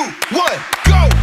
two, one, go!